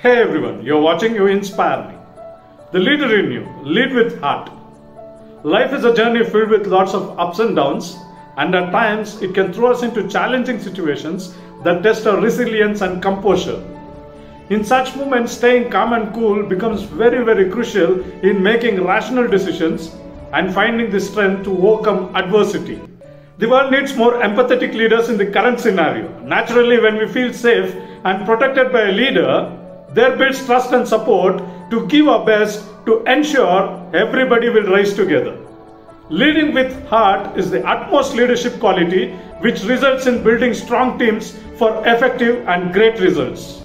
Hey everyone, you're watching You Inspire Me. The leader in you, lead with heart. Life is a journey filled with lots of ups and downs, and at times it can throw us into challenging situations that test our resilience and composure. In such moments, staying calm and cool becomes very, very crucial in making rational decisions and finding the strength to overcome adversity. The world needs more empathetic leaders in the current scenario. Naturally, when we feel safe and protected by a leader, there builds trust and support to give our best to ensure everybody will rise together. Leading with heart is the utmost leadership quality which results in building strong teams for effective and great results.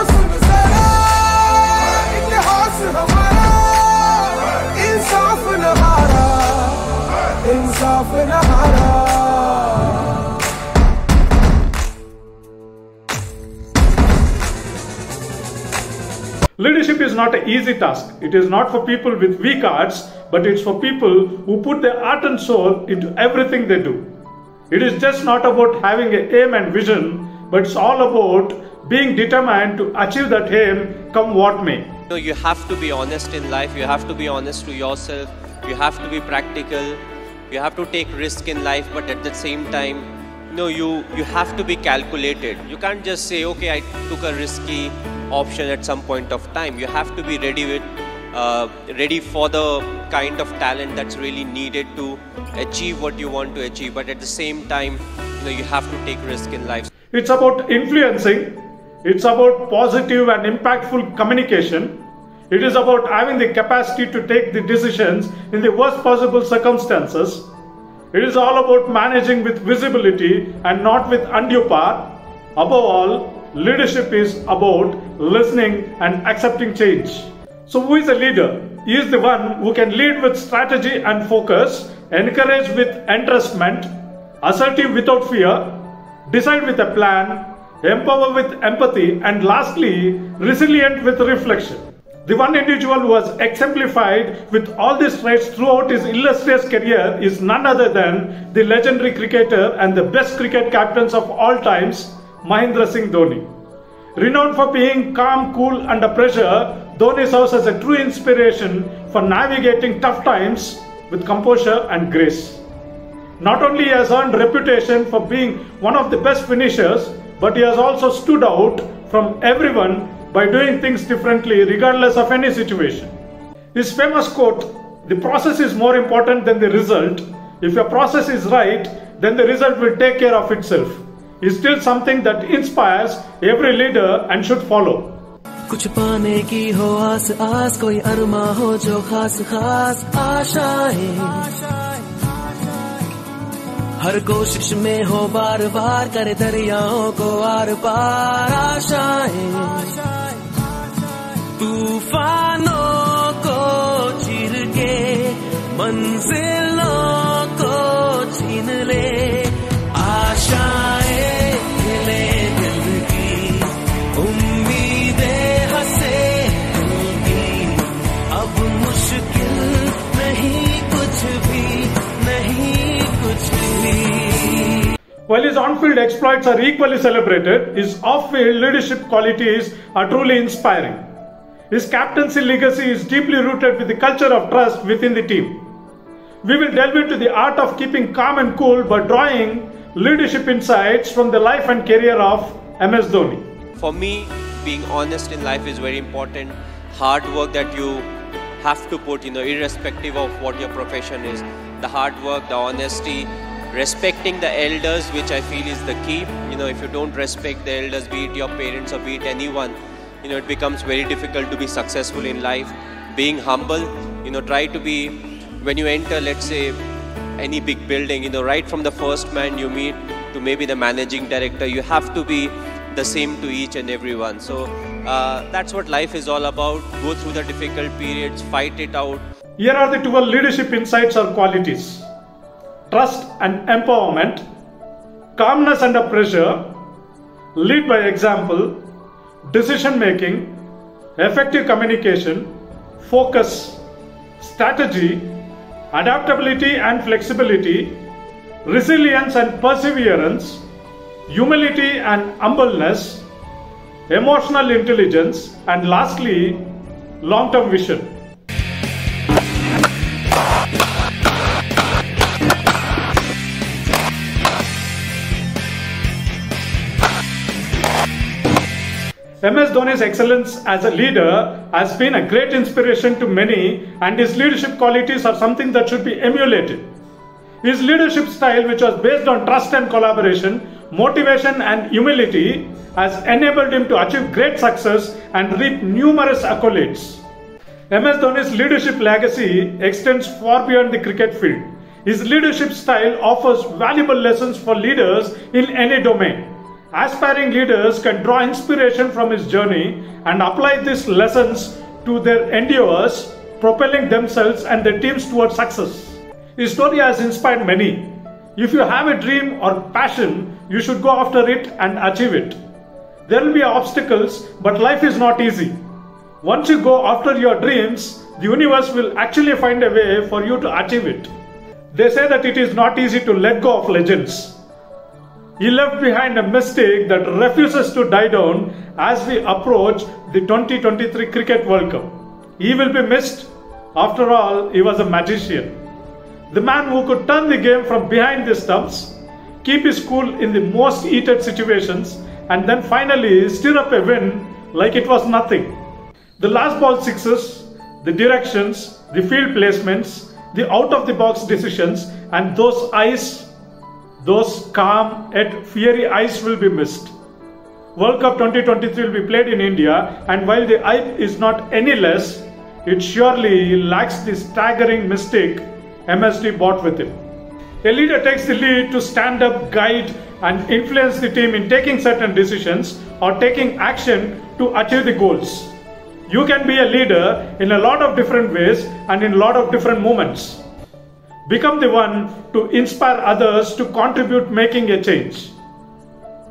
Leadership is not an easy task. It is not for people with weak hearts, but it's for people who put their heart and soul into everything they do. It is just not about having an aim and vision, but it's all about being determined to achieve that aim come what may. You know, you have to be honest in life. You have to be honest to yourself. You have to be practical. You have to take risk in life, but at the same time, you know, you you have to be calculated. You can't just say, okay, I took a risky option at some point of time. You have to be ready with, uh, ready for the kind of talent that's really needed to achieve what you want to achieve. But at the same time, you know, you have to take risk in life. It's about influencing, it's about positive and impactful communication. It is about having the capacity to take the decisions in the worst possible circumstances. It is all about managing with visibility and not with undue power. Above all, leadership is about listening and accepting change. So, who is a leader? He is the one who can lead with strategy and focus, encourage with entrustment, assertive without fear, decide with a plan, empower with empathy, and lastly, resilient with reflection. The one individual who has exemplified with all these traits throughout his illustrious career is none other than the legendary cricketer and the best cricket captains of all times, Mahendra Singh Dhoni. Renowned for being calm, cool under pressure, Dhoni serves as a true inspiration for navigating tough times with composure and grace. Not only has earned reputation for being one of the best finishers, but he has also stood out from everyone by doing things differently regardless of any situation. His famous quote, the process is more important than the result. If your process is right, then the result will take care of itself. Is still something that inspires every leader and should follow. कुछ पाने की हो आस आस, कोई अरमा हो जो खास खास आशाएँ हर कोशिश में हो बार बार, करे दरियाओं को आर पार आशाएँ तूफानों को चीर के मंजिलों on-field exploits are equally celebrated, his off-field leadership qualities are truly inspiring. His captaincy legacy is deeply rooted with the culture of trust within the team. We will delve into the art of keeping calm and cool by drawing leadership insights from the life and career of MS Dhoni. For me, being honest in life is very important. Hard work that you have to put, you know, irrespective of what your profession is. The hard work, the honesty, respecting the elders which i feel is the key. You know if you don't respect the elders be it your parents or be it anyone you know it becomes very difficult to be successful in life. Being humble you know try to be when you enter let's say any big building you know right from the first man you meet to maybe the managing director you have to be the same to each and everyone. So uh, that's what life is all about. Go through the difficult periods fight it out. Here are the 12 leadership insights or qualities trust and empowerment, calmness under pressure, lead by example, decision making, effective communication, focus, strategy, adaptability and flexibility, resilience and perseverance, humility and humbleness, emotional intelligence, and lastly, long term vision. MS Dhoni's excellence as a leader has been a great inspiration to many, and his leadership qualities are something that should be emulated. His leadership style, which was based on trust and collaboration, motivation, and humility, has enabled him to achieve great success and reap numerous accolades. MS Dhoni's leadership legacy extends far beyond the cricket field. His leadership style offers valuable lessons for leaders in any domain. Aspiring leaders can draw inspiration from his journey and apply these lessons to their endeavors, propelling themselves and their teams towards success. His story has inspired many. If you have a dream or passion, you should go after it and achieve it. There will be obstacles, but life is not easy. Once you go after your dreams, the universe will actually find a way for you to achieve it. They say that it is not easy to let go of legends. He left behind a mistake that refuses to die down as we approach the 2023 Cricket World Cup. He will be missed. After all, he was a magician. The man who could turn the game from behind the stumps, keep his cool in the most heated situations, and then finally stir up a win like it was nothing. The last ball sixes, the directions, the field placements, the out of the box decisions, and those eyes those calm yet fiery eyes will be missed. World Cup 2023 will be played in India, and while the hype is not any less, it surely lacks the staggering mystique MSD brought with him. A leader takes the lead to stand up, guide, and influence the team in taking certain decisions or taking action to achieve the goals. You can be a leader in a lot of different ways and in a lot of different moments. Become the one to inspire others to contribute making a change.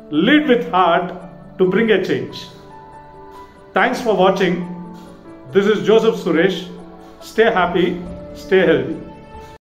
Lead with heart to bring a change. Thanks for watching. This is Joseph Suresh. Stay happy, stay healthy.